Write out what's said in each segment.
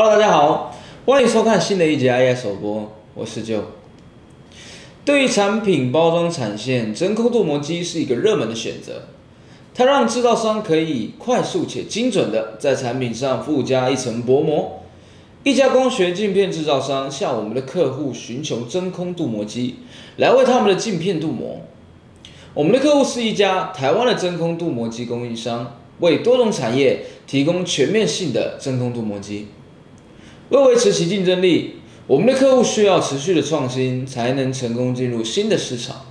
Hello，大家好，欢迎收看新的一集 AI 首播，我是舅。对于产品包装产线，真空镀膜机是一个热门的选择。它让制造商可以快速且精准的在产品上附加一层薄膜。一家光学镜片制造商向我们的客户寻求真空镀膜机，来为他们的镜片镀膜。我们的客户是一家台湾的真空镀膜机供应商，为多种产业提供全面性的真空镀膜机。为维持其竞争力，我们的客户需要持续的创新，才能成功进入新的市场。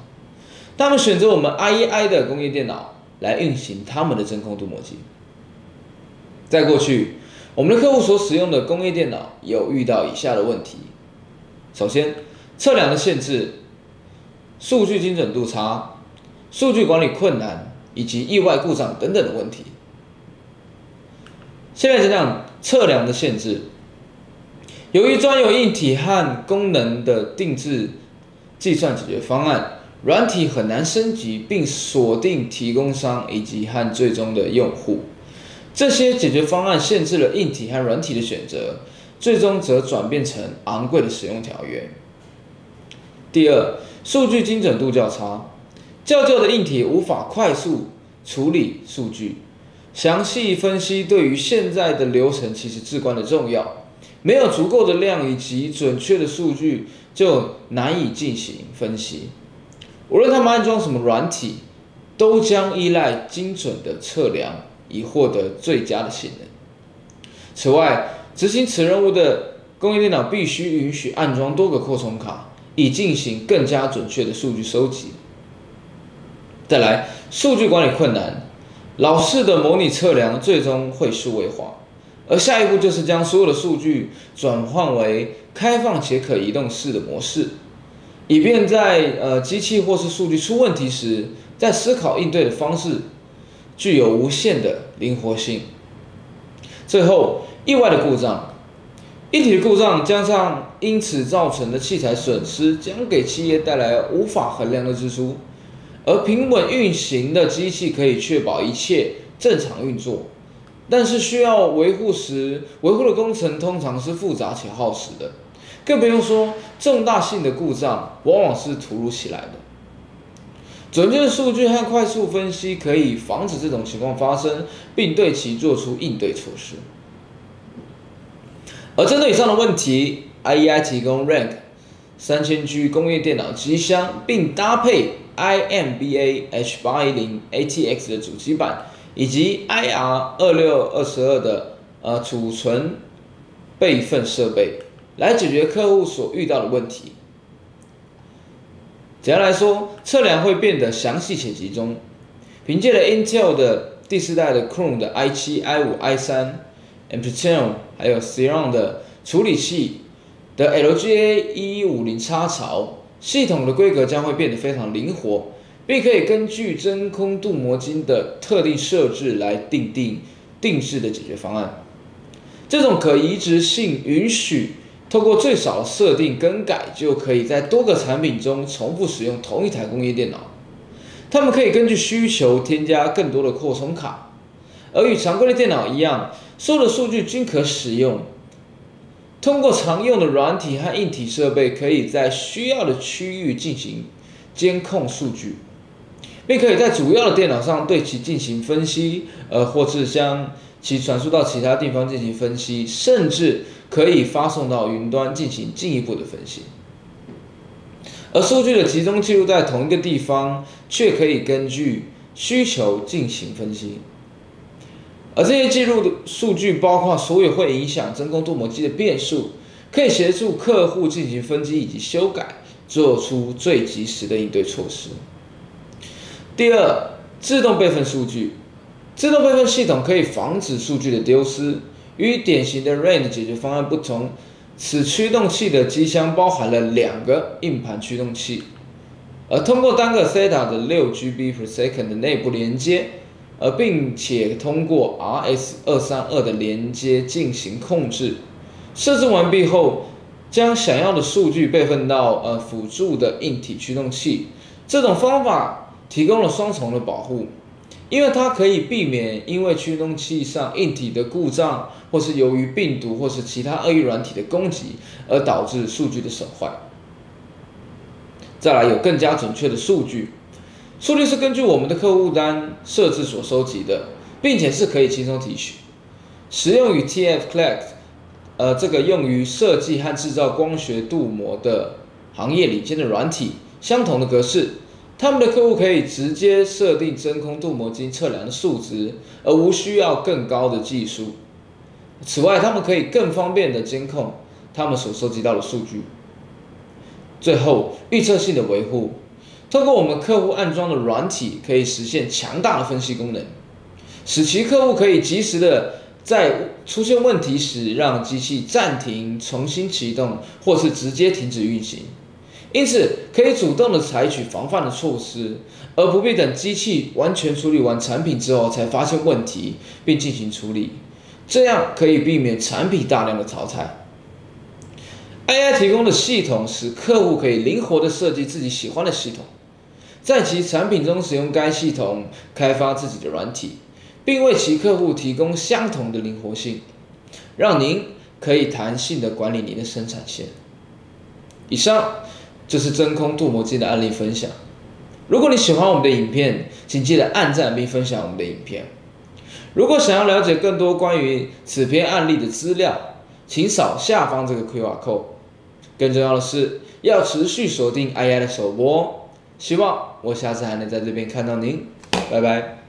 他们选择我们 IEI 的工业电脑来运行他们的真空镀膜机。在过去，我们的客户所使用的工业电脑有遇到以下的问题：首先，测量的限制、数据精准度差。数据管理困难以及意外故障等等的问题。现在讲讲测量的限制。由于专有硬体和功能的定制计算解决方案，软体很难升级并锁定提供商以及和最终的用户。这些解决方案限制了硬体和软体的选择，最终则转变成昂贵的使用条约。第二，数据精准度较差。较旧的硬体无法快速处理数据，详细分析对于现在的流程其实至关的重要。没有足够的量以及准确的数据，就难以进行分析。无论他们安装什么软体，都将依赖精准的测量以获得最佳的性能。此外，执行此任务的工业电脑必须允许安装多个扩充卡，以进行更加准确的数据收集。再来，数据管理困难，老式的模拟测量最终会数位化，而下一步就是将所有的数据转换为开放且可移动式的模式，以便在呃机器或是数据出问题时，在思考应对的方式具有无限的灵活性。最后，意外的故障，一体的故障加上因此造成的器材损失，将给企业带来无法衡量的支出。而平稳运行的机器可以确保一切正常运作，但是需要维护时，维护的工程通常是复杂且耗时的，更不用说重大性的故障往往是突如其来的。准确的数据和快速分析可以防止这种情况发生，并对其做出应对措施。而针对以上的问题，IEI 提供 Rank 三千 G 工业电脑机箱，并搭配。IMBA H810 ATX 的主机板，以及 IR 二六二十二的呃储存备份设备，来解决客户所遇到的问题。简单来说，测量会变得详细且集中。凭借了 Intel 的第四代的 Chrome 的 i7、i5、i3、Amplitude 还有 Xeon 的处理器的 LGA 一一五零插槽。系统的规格将会变得非常灵活，并可以根据真空镀膜晶的特定设置来定定定制的解决方案。这种可移植性允许透过最少设定更改，就可以在多个产品中重复使用同一台工业电脑。他们可以根据需求添加更多的扩充卡，而与常规的电脑一样，所有的数据均可使用。通过常用的软体和硬体设备，可以在需要的区域进行监控数据，并可以在主要的电脑上对其进行分析，呃，或是将其传输到其他地方进行分析，甚至可以发送到云端进行进一步的分析。而数据的集中记录在同一个地方，却可以根据需求进行分析。而这些记录的数据包括所有会影响真空镀膜机的变数，可以协助客户进行分析以及修改，做出最及时的应对措施。第二，自动备份数据，自动备份系统可以防止数据的丢失。与典型的 RAID 解决方案不同，此驱动器的机箱包含了两个硬盘驱动器，而通过单个 SATA 的六 GB per second 的内部连接。而并且通过 RS 二三二的连接进行控制，设置完毕后，将想要的数据备份到呃辅助的硬体驱动器。这种方法提供了双重的保护，因为它可以避免因为驱动器上硬体的故障，或是由于病毒或是其他恶意软体的攻击而导致数据的损坏。再来有更加准确的数据，数据是根据我们的客户端设置所收集的，并且是可以轻松提取。使用与 TF Collect，呃，这个用于设计和制造光学镀膜的行业领先的软体相同的格式。他们的客户可以直接设定真空镀膜机测量的数值，而无需要更高的技术。此外，他们可以更方便的监控他们所收集到的数据。最后，预测性的维护，通过我们客户安装的软体，可以实现强大的分析功能，使其客户可以及时的在出现问题时，让机器暂停、重新启动，或是直接停止运行。因此，可以主动的采取防范的措施，而不必等机器完全处理完产品之后才发现问题并进行处理。这样可以避免产品大量的淘汰。AI 提供的系统使客户可以灵活的设计自己喜欢的系统，在其产品中使用该系统开发自己的软体，并为其客户提供相同的灵活性，让您可以弹性的管理您的生产线。以上。这是真空镀膜机的案例分享。如果你喜欢我们的影片，请记得按赞并分享我们的影片。如果想要了解更多关于此篇案例的资料，请扫下方这个 QR code。更重要的是，要持续锁定 AI 的首播。希望我下次还能在这边看到您。拜拜。